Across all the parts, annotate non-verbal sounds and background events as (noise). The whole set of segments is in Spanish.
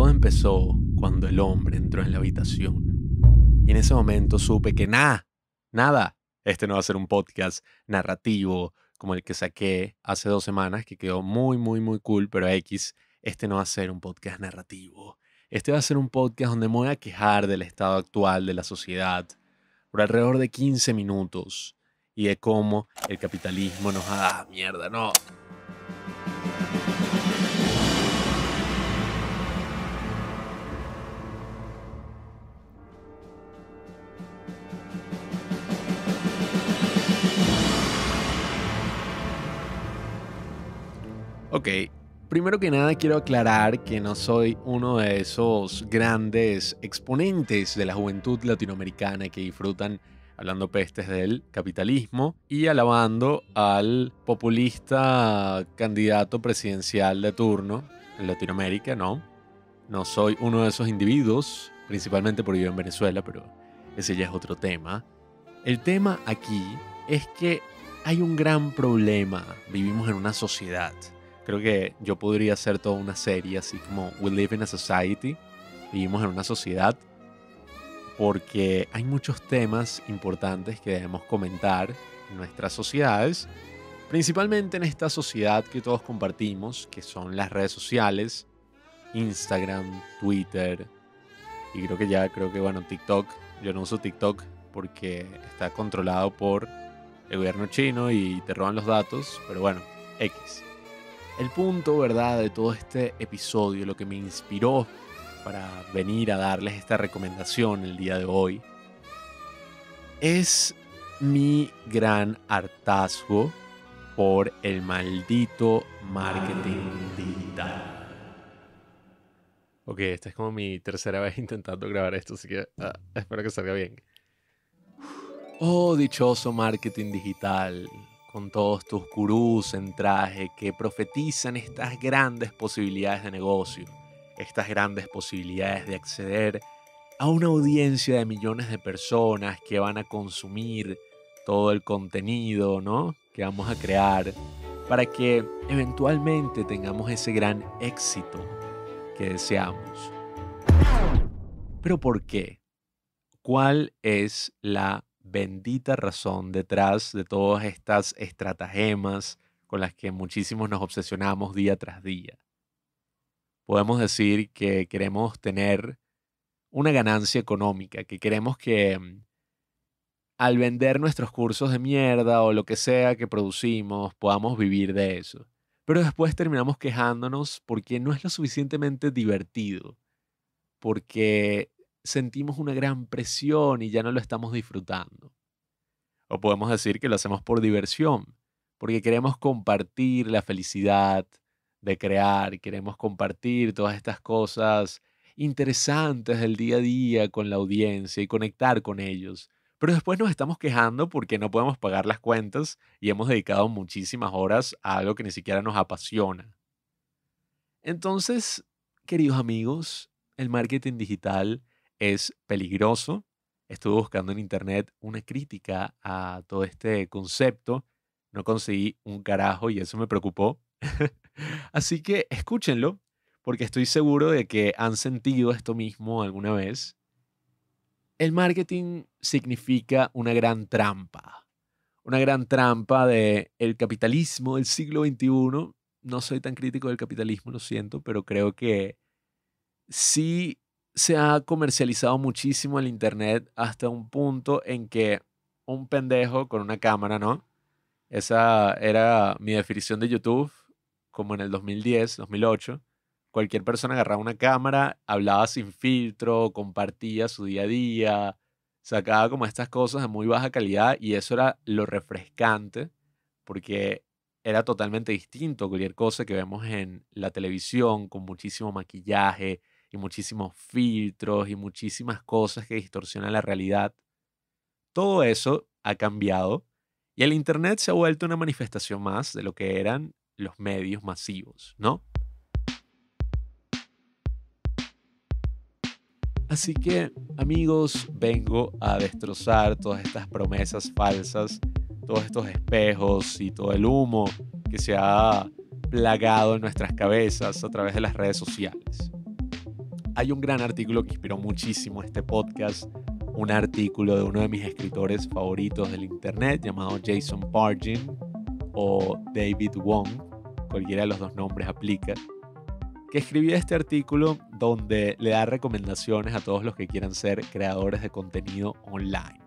Todo empezó cuando el hombre entró en la habitación. Y en ese momento supe que nada, nada, este no va a ser un podcast narrativo como el que saqué hace dos semanas, que quedó muy, muy, muy cool, pero X, este no va a ser un podcast narrativo. Este va a ser un podcast donde me voy a quejar del estado actual de la sociedad por alrededor de 15 minutos y de cómo el capitalismo nos ha... Ah, mierda, no. Ok, primero que nada quiero aclarar que no soy uno de esos grandes exponentes de la juventud latinoamericana que disfrutan hablando pestes del capitalismo y alabando al populista candidato presidencial de turno en Latinoamérica, no. No soy uno de esos individuos, principalmente por vivir en Venezuela, pero ese ya es otro tema. El tema aquí es que hay un gran problema. Vivimos en una sociedad Creo que yo podría hacer toda una serie así como We Live in a Society, vivimos en una sociedad, porque hay muchos temas importantes que debemos comentar en nuestras sociedades, principalmente en esta sociedad que todos compartimos, que son las redes sociales, Instagram, Twitter, y creo que ya, creo que bueno, TikTok, yo no uso TikTok porque está controlado por el gobierno chino y te roban los datos, pero bueno, X. El punto, ¿verdad?, de todo este episodio, lo que me inspiró para venir a darles esta recomendación el día de hoy, es mi gran hartazgo por el maldito marketing digital. Ok, esta es como mi tercera vez intentando grabar esto, así que ah, espero que salga bien. Oh, dichoso marketing digital con todos tus gurús en traje que profetizan estas grandes posibilidades de negocio, estas grandes posibilidades de acceder a una audiencia de millones de personas que van a consumir todo el contenido, ¿no? Que vamos a crear para que eventualmente tengamos ese gran éxito que deseamos. Pero ¿por qué? ¿Cuál es la bendita razón detrás de todas estas estratagemas con las que muchísimos nos obsesionamos día tras día. Podemos decir que queremos tener una ganancia económica, que queremos que mm, al vender nuestros cursos de mierda o lo que sea que producimos, podamos vivir de eso. Pero después terminamos quejándonos porque no es lo suficientemente divertido, porque sentimos una gran presión y ya no lo estamos disfrutando. O podemos decir que lo hacemos por diversión, porque queremos compartir la felicidad de crear, queremos compartir todas estas cosas interesantes del día a día con la audiencia y conectar con ellos. Pero después nos estamos quejando porque no podemos pagar las cuentas y hemos dedicado muchísimas horas a algo que ni siquiera nos apasiona. Entonces, queridos amigos, el marketing digital es peligroso. Estuve buscando en internet una crítica a todo este concepto. No conseguí un carajo y eso me preocupó. (laughs) Así que escúchenlo, porque estoy seguro de que han sentido esto mismo alguna vez. El marketing significa una gran trampa. Una gran trampa del el capitalismo del siglo XXI. No soy tan crítico del capitalismo, lo siento, pero creo que sí se ha comercializado muchísimo el Internet hasta un punto en que un pendejo con una cámara, ¿no? Esa era mi definición de YouTube, como en el 2010, 2008. Cualquier persona agarraba una cámara, hablaba sin filtro, compartía su día a día, sacaba como estas cosas de muy baja calidad y eso era lo refrescante porque era totalmente distinto a cualquier cosa que vemos en la televisión con muchísimo maquillaje, y muchísimos filtros y muchísimas cosas que distorsionan la realidad. Todo eso ha cambiado y el Internet se ha vuelto una manifestación más de lo que eran los medios masivos, ¿no? Así que, amigos, vengo a destrozar todas estas promesas falsas, todos estos espejos y todo el humo que se ha plagado en nuestras cabezas a través de las redes sociales. Hay un gran artículo que inspiró muchísimo este podcast, un artículo de uno de mis escritores favoritos del internet llamado Jason Pargin o David Wong, cualquiera de los dos nombres aplica, que escribió este artículo donde le da recomendaciones a todos los que quieran ser creadores de contenido online.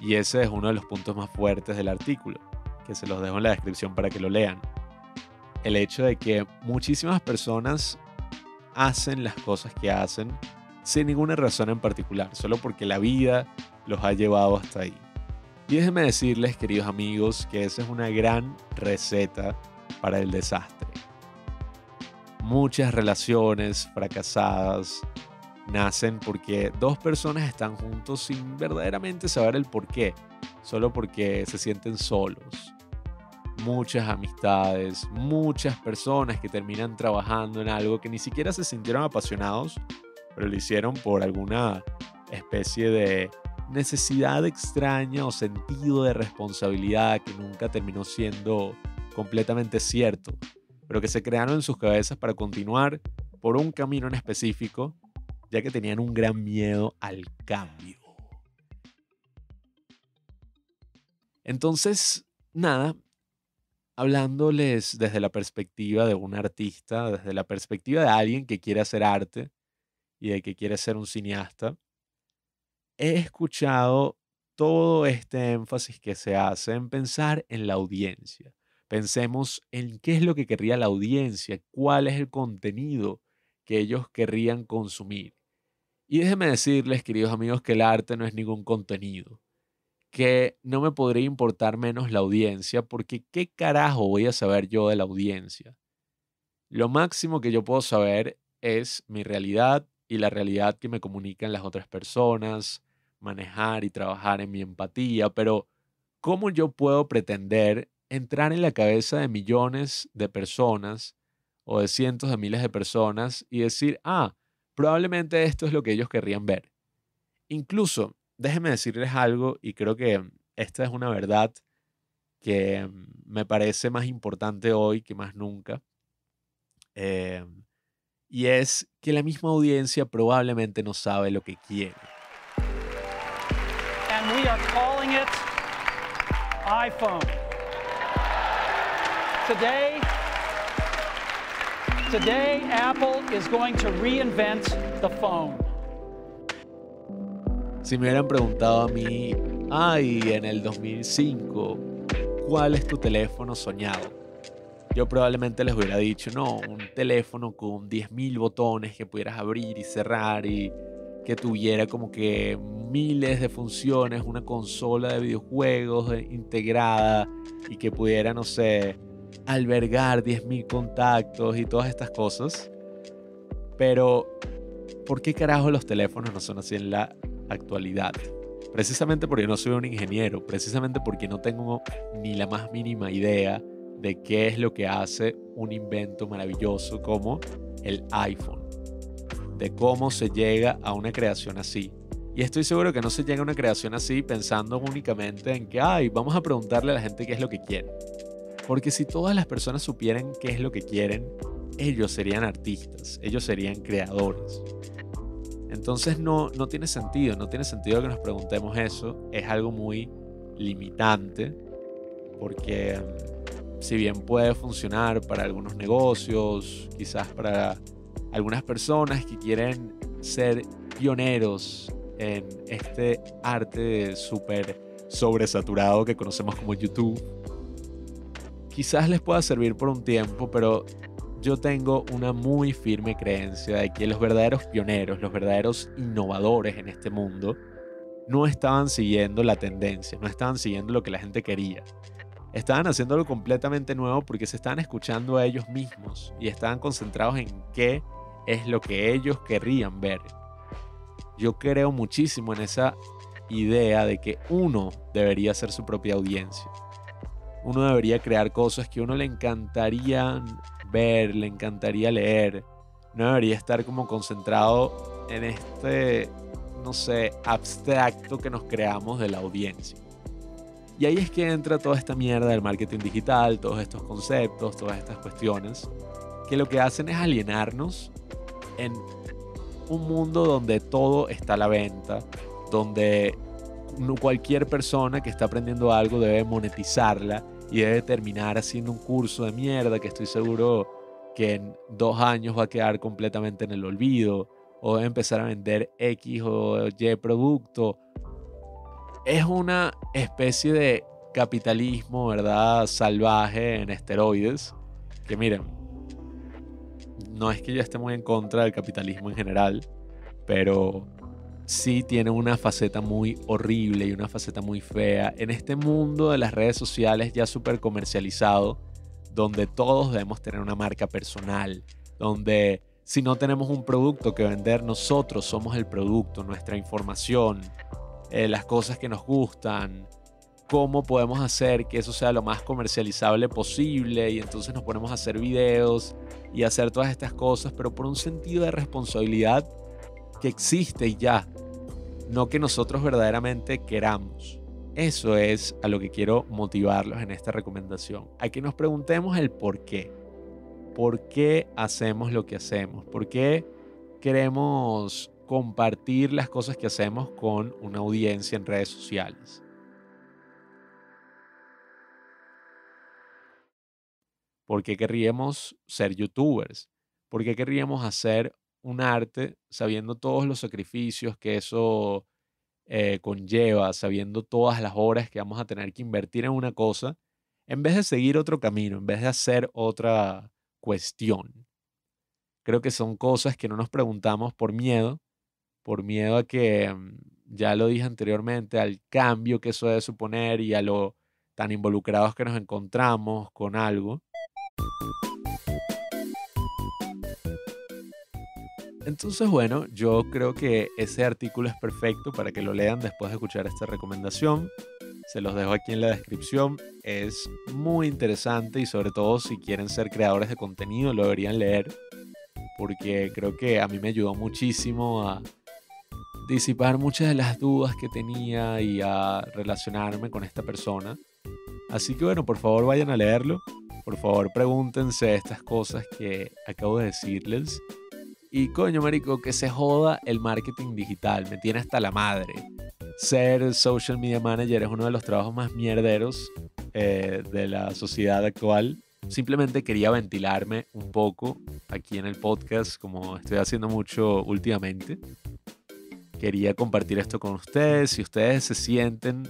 Y ese es uno de los puntos más fuertes del artículo, que se los dejo en la descripción para que lo lean. El hecho de que muchísimas personas hacen las cosas que hacen sin ninguna razón en particular, solo porque la vida los ha llevado hasta ahí. Y déjenme decirles, queridos amigos, que esa es una gran receta para el desastre. Muchas relaciones fracasadas nacen porque dos personas están juntos sin verdaderamente saber el por qué, solo porque se sienten solos. Muchas amistades, muchas personas que terminan trabajando en algo que ni siquiera se sintieron apasionados, pero lo hicieron por alguna especie de necesidad extraña o sentido de responsabilidad que nunca terminó siendo completamente cierto, pero que se crearon en sus cabezas para continuar por un camino en específico, ya que tenían un gran miedo al cambio. Entonces, nada, hablándoles desde la perspectiva de un artista, desde la perspectiva de alguien que quiere hacer arte y de que quiere ser un cineasta, he escuchado todo este énfasis que se hace en pensar en la audiencia. Pensemos en qué es lo que querría la audiencia, cuál es el contenido que ellos querrían consumir. Y déjenme decirles, queridos amigos, que el arte no es ningún contenido, que no me podría importar menos la audiencia, porque ¿qué carajo voy a saber yo de la audiencia? Lo máximo que yo puedo saber es mi realidad y la realidad que me comunican las otras personas, manejar y trabajar en mi empatía, pero ¿cómo yo puedo pretender entrar en la cabeza de millones de personas o de cientos de miles de personas y decir, ah, probablemente esto es lo que ellos querrían ver? Incluso, déjenme decirles algo y creo que esta es una verdad que me parece más importante hoy que más nunca. Eh, y es que la misma audiencia probablemente no sabe lo que quiere. And we are calling it iPhone. Today, today Apple is going to reinvent the phone. Si me hubieran preguntado a mí, ay, en el 2005, ¿cuál es tu teléfono soñado? yo probablemente les hubiera dicho, no, un teléfono con 10.000 botones que pudieras abrir y cerrar y que tuviera como que miles de funciones, una consola de videojuegos integrada y que pudiera, no sé, albergar 10.000 contactos y todas estas cosas. Pero, ¿por qué carajo los teléfonos no son así en la actualidad? Precisamente porque no soy un ingeniero, precisamente porque no tengo ni la más mínima idea de qué es lo que hace un invento maravilloso como el iPhone, de cómo se llega a una creación así. Y estoy seguro que no se llega a una creación así pensando únicamente en que, ay, vamos a preguntarle a la gente qué es lo que quiere. Porque si todas las personas supieran qué es lo que quieren, ellos serían artistas, ellos serían creadores. Entonces no, no tiene sentido, no tiene sentido que nos preguntemos eso, es algo muy limitante, porque si bien puede funcionar para algunos negocios, quizás para algunas personas que quieren ser pioneros en este arte súper sobresaturado que conocemos como YouTube, quizás les pueda servir por un tiempo, pero yo tengo una muy firme creencia de que los verdaderos pioneros, los verdaderos innovadores en este mundo, no estaban siguiendo la tendencia, no estaban siguiendo lo que la gente quería estaban haciendo algo completamente nuevo porque se estaban escuchando a ellos mismos y estaban concentrados en qué es lo que ellos querrían ver. Yo creo muchísimo en esa idea de que uno debería ser su propia audiencia. Uno debería crear cosas que a uno le encantaría ver, le encantaría leer. No debería estar como concentrado en este, no sé, abstracto que nos creamos de la audiencia. Y ahí es que entra toda esta mierda del marketing digital, todos estos conceptos, todas estas cuestiones, que lo que hacen es alienarnos en un mundo donde todo está a la venta, donde cualquier persona que está aprendiendo algo debe monetizarla y debe terminar haciendo un curso de mierda que estoy seguro que en dos años va a quedar completamente en el olvido o debe empezar a vender X o Y producto. Es una especie de capitalismo, ¿verdad? Salvaje en esteroides. Que miren, no es que yo esté muy en contra del capitalismo en general, pero sí tiene una faceta muy horrible y una faceta muy fea. En este mundo de las redes sociales ya súper comercializado, donde todos debemos tener una marca personal, donde si no tenemos un producto que vender, nosotros somos el producto, nuestra información, eh, las cosas que nos gustan, cómo podemos hacer que eso sea lo más comercializable posible y entonces nos ponemos a hacer videos y hacer todas estas cosas, pero por un sentido de responsabilidad que existe ya, no que nosotros verdaderamente queramos. Eso es a lo que quiero motivarlos en esta recomendación, a que nos preguntemos el por qué. ¿Por qué hacemos lo que hacemos? ¿Por qué queremos compartir las cosas que hacemos con una audiencia en redes sociales? ¿Por qué querríamos ser youtubers? ¿Por qué querríamos hacer un arte sabiendo todos los sacrificios que eso eh, conlleva, sabiendo todas las horas que vamos a tener que invertir en una cosa, en vez de seguir otro camino, en vez de hacer otra cuestión? Creo que son cosas que no nos preguntamos por miedo, por miedo a que, mm, ya lo dije anteriormente, al cambio que eso debe suponer y a lo tan involucrados que nos encontramos con algo. Entonces, bueno, yo creo que ese artículo es perfecto para que lo lean después de escuchar esta recomendación. Se los dejo aquí en la descripción. Es muy interesante y sobre todo si quieren ser creadores de contenido lo deberían leer porque creo que a mí me ayudó muchísimo a disipar muchas de las dudas que tenía y a relacionarme con esta persona. Así que bueno, por favor vayan a leerlo. Por favor pregúntense estas cosas que acabo de decirles y coño, marico, que se joda el marketing digital. Me tiene hasta la madre. Ser social media manager es uno de los trabajos más mierderos eh, de la sociedad actual. Simplemente quería ventilarme un poco aquí en el podcast, como estoy haciendo mucho últimamente. Quería compartir esto con ustedes. Si ustedes se sienten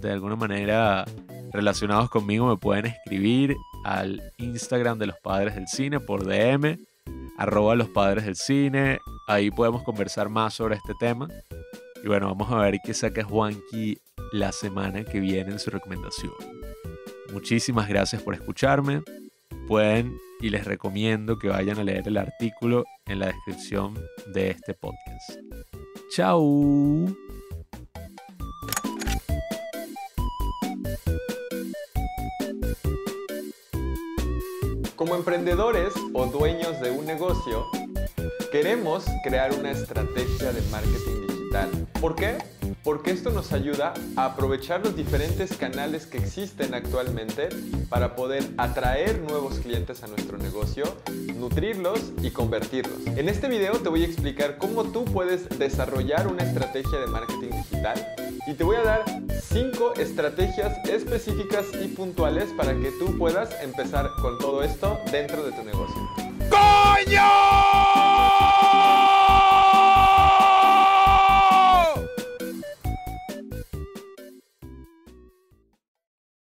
de alguna manera relacionados conmigo, me pueden escribir al Instagram de los padres del cine por DM arroba los padres del cine. Ahí podemos conversar más sobre este tema. Y bueno, vamos a ver qué saca Juanqui la semana que viene en su recomendación. Muchísimas gracias por escucharme. Pueden y les recomiendo que vayan a leer el artículo en la descripción de este podcast. ¡Chao! Como emprendedores o dueños de un negocio, queremos crear una estrategia de marketing digital. ¿Por qué? Porque esto nos ayuda a aprovechar los diferentes canales que existen actualmente para poder atraer nuevos clientes a nuestro negocio, nutrirlos y convertirlos. En este video te voy a explicar cómo tú puedes desarrollar una estrategia de marketing digital y te voy a dar 5 estrategias específicas y puntuales para que tú puedas empezar con todo esto dentro de tu negocio. ¡Coño!